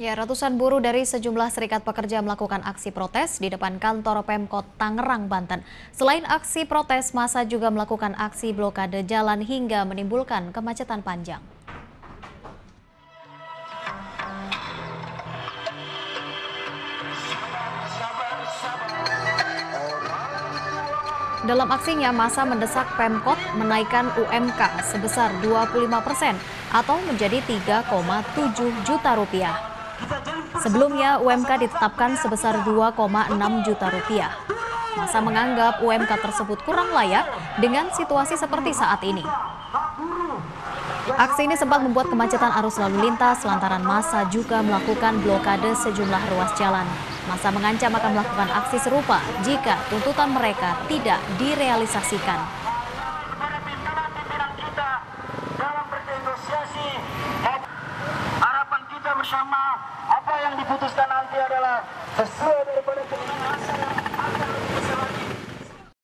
Ya, ratusan buruh dari sejumlah serikat pekerja melakukan aksi protes di depan kantor Pemkot Tangerang, Banten. Selain aksi protes, masa juga melakukan aksi blokade jalan hingga menimbulkan kemacetan panjang. Dalam aksinya, masa mendesak Pemkot menaikkan UMK sebesar 25 persen atau menjadi 3,7 juta rupiah. Sebelumnya UMK ditetapkan sebesar 2,6 juta rupiah. Masa menganggap UMK tersebut kurang layak dengan situasi seperti saat ini. Aksi ini sempat membuat kemacetan arus lalu lintas lantaran masa juga melakukan blokade sejumlah ruas jalan. Masa mengancam akan melakukan aksi serupa jika tuntutan mereka tidak direalisasikan. yang diputuskan nanti adalah sesuai daripada